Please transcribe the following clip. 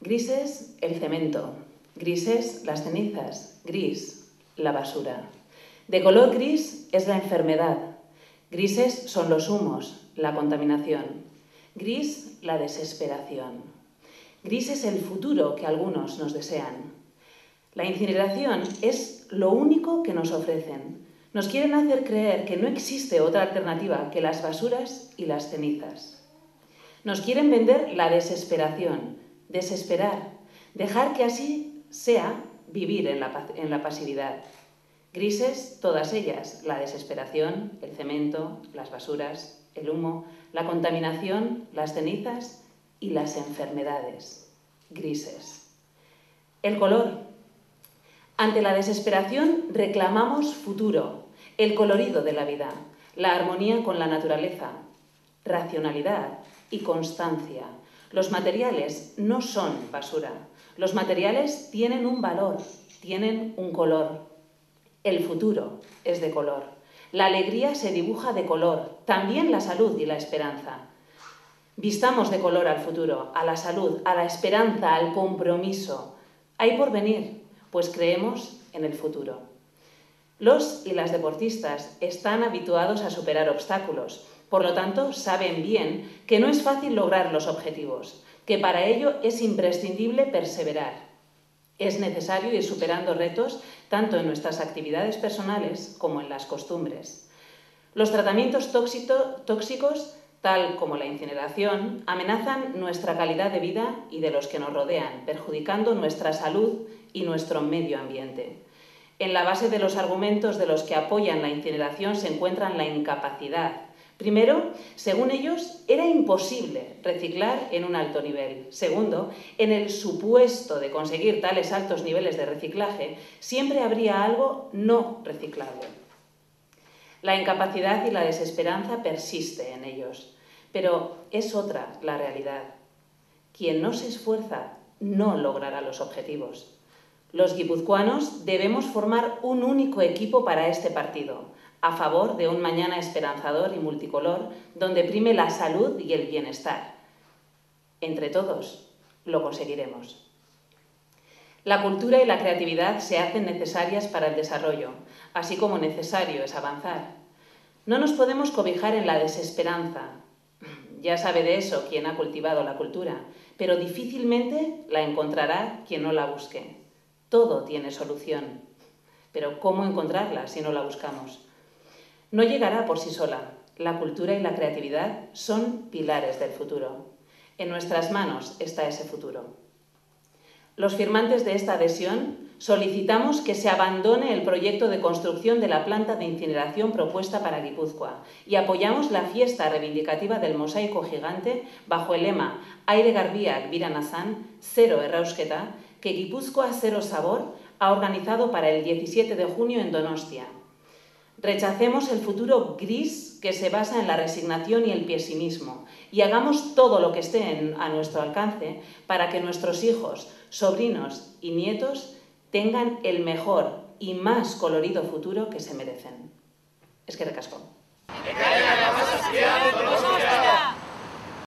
Grises el cemento, grises las cenizas, gris la basura. De color gris es la enfermedad, grises son los humos, la contaminación, gris la desesperación. Gris es el futuro que algunos nos desean. La incineración es lo único que nos ofrecen. Nos quieren hacer creer que no existe otra alternativa que las basuras y las cenizas. Nos quieren vender la desesperación, desesperar, dejar que así sea vivir en la, pasividad. Grises, todas ellas, la desesperación, el cemento, las basuras, el humo, la contaminación, las cenizas y las enfermedades. Grises. El color. Ante la desesperación reclamamos futuro, el colorido de la vida, la armonía con la naturaleza, racionalidad y constancia, los materiales no son basura. Los materiales tienen un valor, tienen un color. El futuro es de color. La alegría se dibuja de color, también la salud y la esperanza. Vistamos de color al futuro, a la salud, a la esperanza, al compromiso. Hay por venir, pues creemos en el futuro. Los y las deportistas están habituados a superar obstáculos, por lo tanto, saben bien que no es fácil lograr los objetivos, que para ello es imprescindible perseverar. Es necesario ir superando retos tanto en nuestras actividades personales como en las costumbres. Los tratamientos tóxicos, tal como la incineración, amenazan nuestra calidad de vida y de los que nos rodean, perjudicando nuestra salud y nuestro medio ambiente. En la base de los argumentos de los que apoyan la incineración se encuentran la incapacidad, Primero, según ellos, era imposible reciclar en un alto nivel. Segundo, en el supuesto de conseguir tales altos niveles de reciclaje, siempre habría algo no reciclable. La incapacidad y la desesperanza persiste en ellos, pero es otra la realidad. Quien no se esfuerza no logrará los objetivos. Los guipuzcoanos debemos formar un único equipo para este partido a favor de un mañana esperanzador y multicolor donde prime la salud y el bienestar. Entre todos lo conseguiremos. La cultura y la creatividad se hacen necesarias para el desarrollo, así como necesario es avanzar. No nos podemos cobijar en la desesperanza. Ya sabe de eso quien ha cultivado la cultura, pero difícilmente la encontrará quien no la busque. Todo tiene solución. Pero ¿cómo encontrarla si no la buscamos? No llegará por sí sola. La cultura y la creatividad son pilares del futuro. En nuestras manos está ese futuro. Los firmantes de esta adhesión solicitamos que se abandone el proyecto de construcción de la planta de incineración propuesta para Guipúzcoa y apoyamos la fiesta reivindicativa del mosaico gigante bajo el lema Aire Garbiak Viranazán, cero errausketa, que Guipúzcoa Cero Sabor ha organizado para el 17 de junio en Donostia. Rechacemos el futuro gris que se basa en la resignación y el pesimismo y hagamos todo lo que esté a nuestro alcance para que nuestros hijos, sobrinos y nietos tengan el mejor y más colorido futuro que se merecen. Es que recasco.